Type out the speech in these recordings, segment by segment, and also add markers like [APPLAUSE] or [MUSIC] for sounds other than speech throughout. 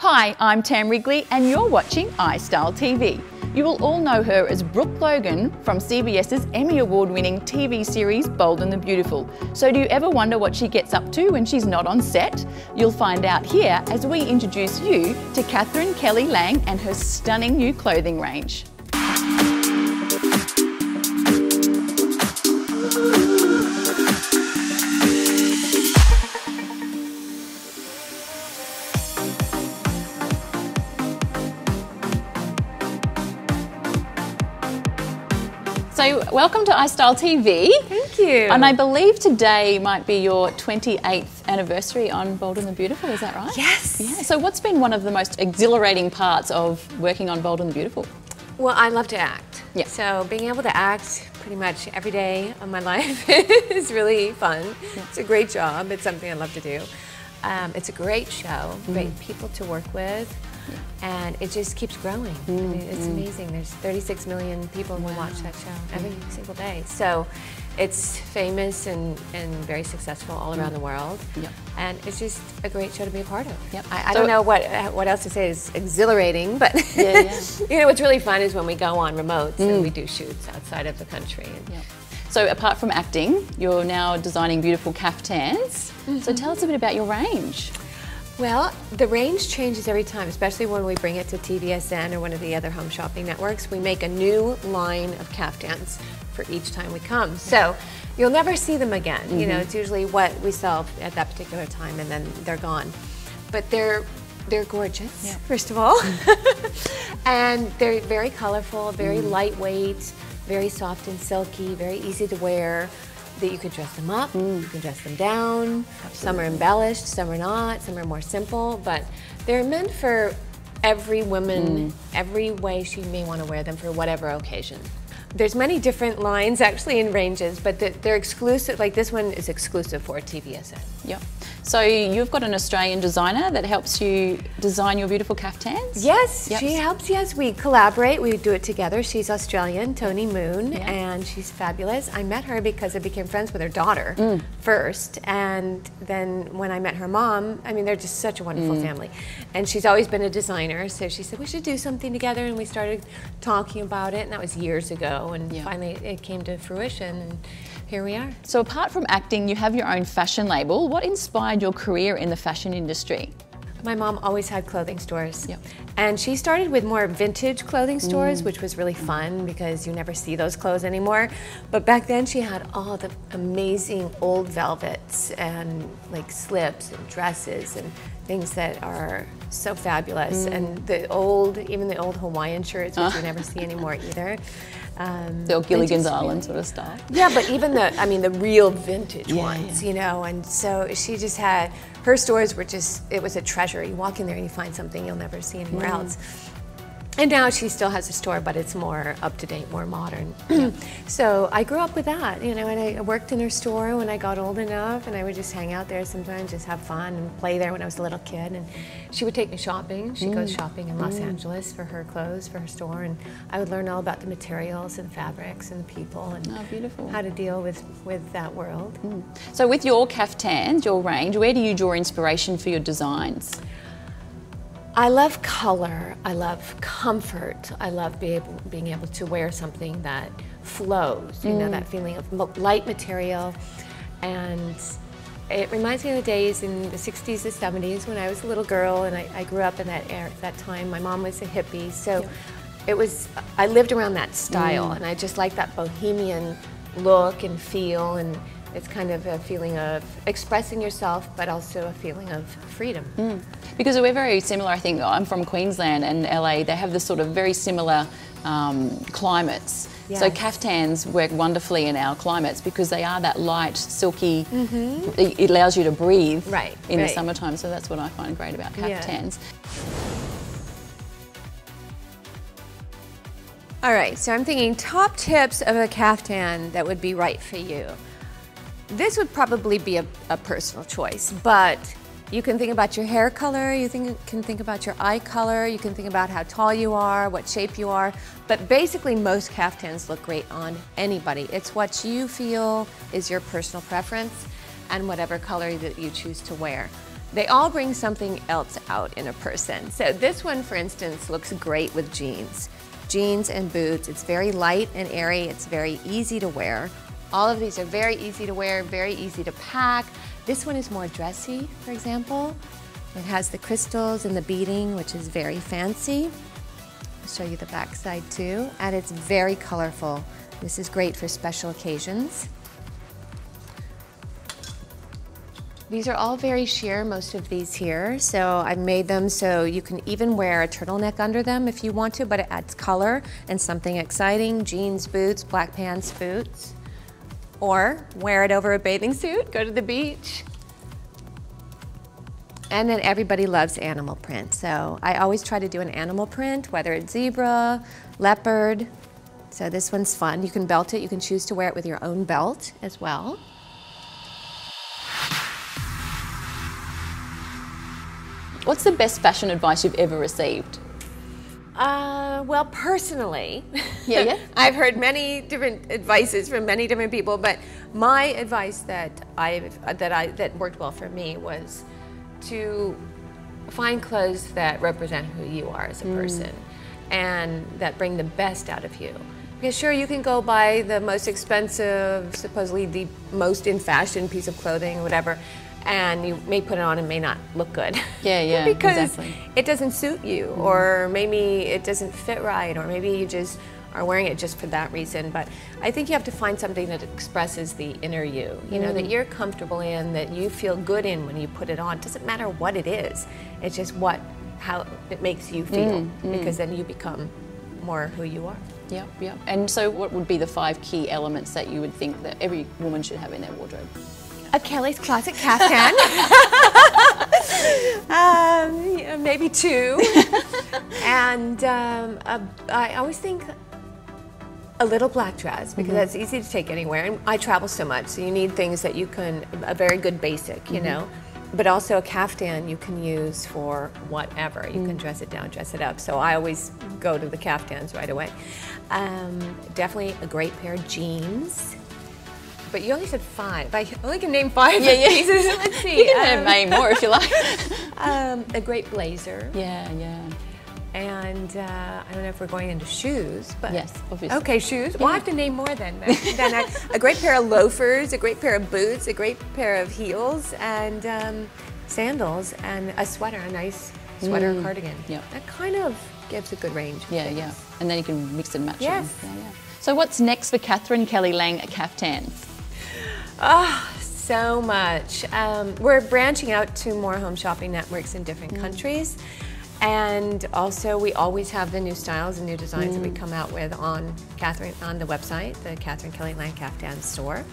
Hi, I'm Tam Wrigley, and you're watching iStyle TV. You will all know her as Brooke Logan from CBS's Emmy Award winning TV series Bold and the Beautiful. So, do you ever wonder what she gets up to when she's not on set? You'll find out here as we introduce you to Katherine Kelly Lang and her stunning new clothing range. So, welcome to iStyle TV. Thank you. And I believe today might be your 28th anniversary on Bold and the Beautiful, is that right? Yes. Yeah. So, what's been one of the most exhilarating parts of working on Bold and the Beautiful? Well, I love to act. Yeah. So being able to act pretty much every day of my [LAUGHS] life is really fun. Yeah. It's a great job. It's something I love to do. Um, it's a great show, great Mm-hmm. people to work with, and it just keeps growing. I mean, it's Mm-hmm. amazing. There's 36 million people who watch that show every single day. So it's famous and, and very successful all around the world. Mm. Yep. And it's just a great show to be a part of. Yep. I, I So- don't know what uh, what else to say is exhilarating, but Yeah, yeah. [LAUGHS] you know what's really fun is when we go on remotes and we do shoots outside of the country. And Yep. So, apart from acting, you're now designing beautiful caftans. So, mm-hmm. tell us a bit about your range. Well, the range changes every time, especially when we bring it to TVSN or one of the other home shopping networks. We make a new line of caftans for each time we come. So mm-hmm. you'll never see them again. You know, mm-hmm. it's usually what we sell at that particular time and then they're gone. But they're they're gorgeous, Yeah. first of all. [LAUGHS] and they're very colorful, very lightweight, very soft and silky, very easy to wear. That you can dress them up, mm. you can dress them down. Some are embellished, some are not, some are more simple, but they're meant for every woman, mm. every way she may want to wear them for whatever occasion. There's many different lines actually in ranges, but they're exclusive. Like this one is exclusive for TVSN. Yep. So, you've got an Australian designer that helps you design your beautiful caftans? Yes, Yep. she helps. Yes, we collaborate. We do it together. She's Australian, Toni Moon, Yeah. and she's fabulous. I met her because I became friends with her daughter Mm. first, and then when I met her mom, I mean, they're just such a wonderful Mm. family. And she's always been a designer, so she said we should do something together, and we started talking about it, and that was years ago, and Yeah. finally it came to fruition, and here we are. So, apart from acting, you have your own fashion label. What inspired your career in the fashion industry? My mom always had clothing stores. Yep. And she started with more vintage clothing stores, mm. which was really fun because you never see those clothes anymore. But back then she had all the amazing old velvets and like slips and dresses and things that are so fabulous. And the old, even the old Hawaiian shirts, which you never see anymore [LAUGHS] either. Um, The old Gilligan's Island sort of stuff. yeah, but even the, I mean, the real vintage Yeah, ones, yeah. you know, and so she just had, her stores were just, it was a treasure. You walk in there and you find something you'll never see anywhere Mm. else. And now she still has a store, but it's more up to date, more modern. Mm. so I grew up with that, you know, and I worked in her store when I got old enough, and I would just hang out there sometimes, just have fun and play there when I was a little kid. And she would take me shopping. She Mm. goes shopping in Los mm. Angeles for her clothes, for her store, and I would learn all about the materials and fabrics and the people and Oh, how to deal with, with that world. Mm. So, with your caftans, your range, where do you draw inspiration for your designs? I love color. I love comfort. I love be able, being able to wear something that flows, you know, that mm. feeling of light material. And it reminds me of the days in the 60s and 70s when I was a little girl and I, I grew up in that era, that time. My mom was a hippie, so it was, I lived around that style mm. and I just like that bohemian look and feel and it's kind of a feeling of expressing yourself, but also a feeling of freedom. Because we're very similar, I think. I'm from Queensland and LA, they have this sort of very similar um, climates. So, Yes. caftans work wonderfully in our climates because they are that light, silky, it it allows you to breathe. Right, in the summertime. So, that's what I find great about Yeah. All right, so I'm thinking top tips of a caftan that would be right for you. This would probably be a, a personal choice, but you can think about your hair color, you think, can think about your eye color, you can think about how tall you are, what shape you are, but basically most caftans look great on anybody. It's what you feel is your personal preference and whatever color that you choose to wear. they all bring something else out in a person. So this one, for instance, looks great with jeans. Jeans and boots, it's very light and airy, it's very easy to wear. All of these are very easy to wear, very easy to pack. This one is more dressy, for example. It has the crystals and the beading, which is very fancy. I'll show you the back side too. And it's very colorful. This is great for special occasions. These are all very sheer, most of these here. So I've made them so you can even wear a turtleneck under them if you want to, but it adds color and something exciting. Jeans, boots, black pants, boots. Or wear it over a bathing suit, go to the beach. And then everybody loves animal print. So I always try to do an animal print, whether it's zebra, leopard. So this one's fun. You can belt it. You can choose to wear it with your own belt as well. What's the best fashion advice you've ever received? Uh, well, personally, yeah, yeah. [LAUGHS] I've heard many different advices from many different people, but my advice that I that I that worked well for me was to find clothes that represent who you are as a mm. person and that bring the best out of you. Because sure, you can go buy the most expensive, supposedly the most in fashion piece of clothing or whatever, and you may put it on and may not look good. Yeah, yeah, [LAUGHS] because exactly. it doesn't suit you, mm. or maybe it doesn't fit right, or maybe you just are wearing it just for that reason. But I think you have to find something that expresses the inner you, you know, that mm. you're comfortable in, that you feel good in when you put it on. It doesn't matter what it is, it's just what, how it makes you feel, mm, mm. because then you become more who you are. Yep, yep. And so, what would be the five key elements that you would think that every woman should have in their wardrobe? A Kelly's Closet caftan. [LAUGHS] um, maybe two. [LAUGHS] and um, a, I always think a little black dress because mm -hmm. that's easy to take anywhere. And I travel so much, so you need things that you can, a very good basic, you mm -hmm. know. But also a caftan you can use for whatever. You mm. can dress it down, dress it up. So I always go to the caftans right away. Um, definitely a great pair of jeans. But you only said five. I only can name five yeah, yeah. pieces. [LAUGHS] Let's see. You can um, name more if you like. [LAUGHS] um, a great blazer. Yeah, yeah. And uh, I don't know if we're going into shoes, but yes, obviously. Okay, shoes. Yeah. Well, I have to name more then. then I, a great pair of loafers, a great pair of boots, a great pair of heels, and um, sandals, and a sweater, a nice sweater mm. cardigan. Yeah, that kind of gives a good range. Yeah, yeah. And then you can mix and match. Yes. Them. Yeah, yeah. So what's next for Katherine Kelly Lang at Caftans? Oh, so much. Um, we're branching out to more home shopping networks in different mm. countries. And also, we always have the new styles and new designs mm. that we mm. come out with on Katherine on the website, the Katherine Kelly Lang Caftan store.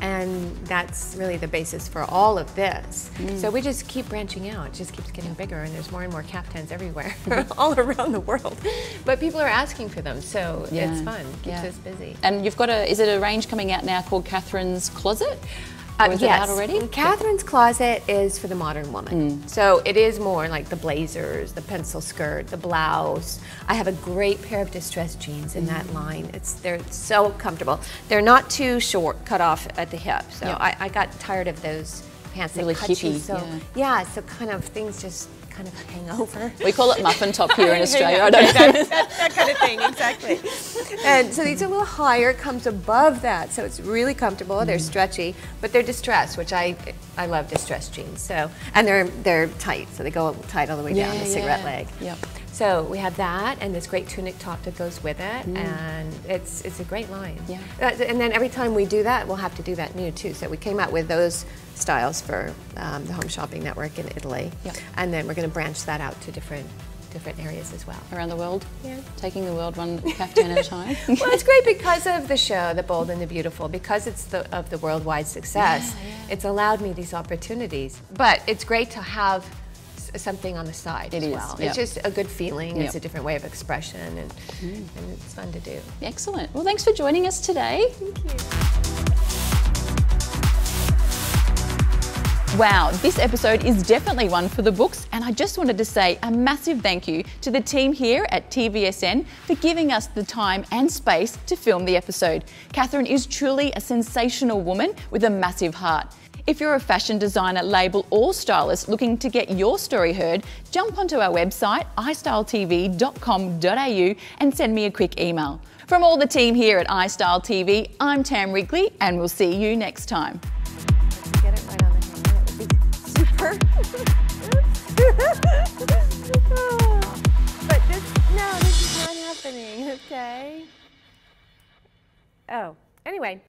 And that's really the basis for all of this. Mm. So we just keep branching out. It just keeps getting bigger, and there's more and more caftans everywhere, [LAUGHS] [LAUGHS] all around the world. But people are asking for them, so yeah. it's fun. Keeps yeah. us busy. And you've got a, is it a range coming out now called Katherine's Closet? Uh, yes. already? Katherine's closet is for the modern woman. Mm. So it is more like the blazers, the pencil skirt, the blouse. I have a great pair of distressed jeans in mm. that line. It's They're so comfortable. They're not too short, cut off at the hip. So yep. I, I, got tired of those pants really hippie, you. So, yeah. yeah, so kind of things just kind of hang over. We call it muffin top here in [LAUGHS] Australia. I don't know. That, that, that, kind of thing, exactly. and so these are a little higher, comes above that, so it's really comfortable. They're mm. stretchy, but they're distressed, which I I love distressed jeans. So and they're they're tight, so they go tight all the way yeah, down the cigarette yeah. leg. Yep. So we have that and this great tunic top that goes with it, mm. and it's it's a great line. Yeah. And then every time we do that, we'll have to do that new too. So we came out with those styles for um, the Home Shopping Network in Italy, yep. and then we're going to branch that out to different different areas as well. Around the world? Yeah. Taking the world one [LAUGHS] caftan at a time? [LAUGHS] well, it's great because of the show, The Bold and the Beautiful, because it's the, of the worldwide success. Yeah, yeah. It's allowed me these opportunities. But it's great to have something on the side it as is, well. Yep. It's just a good feeling. Yep. It's a different way of expression, and, mm. and it's fun to do. Excellent. Well, thanks for joining us today. Thank you. Wow, this episode is definitely one for the books, and I just wanted to say a massive thank you to the team here at TVSN for giving us the time and space to film the episode. Katherine is truly a sensational woman with a massive heart. If you're a fashion designer, label, or stylist looking to get your story heard, jump onto our website, istyletv.com.au, and send me a quick email. From all the team here at iStyle TV, I'm Tam Wrigley, and we'll see you next time. Be [LAUGHS] but this, no, this is not happening, okay? Oh, anyway.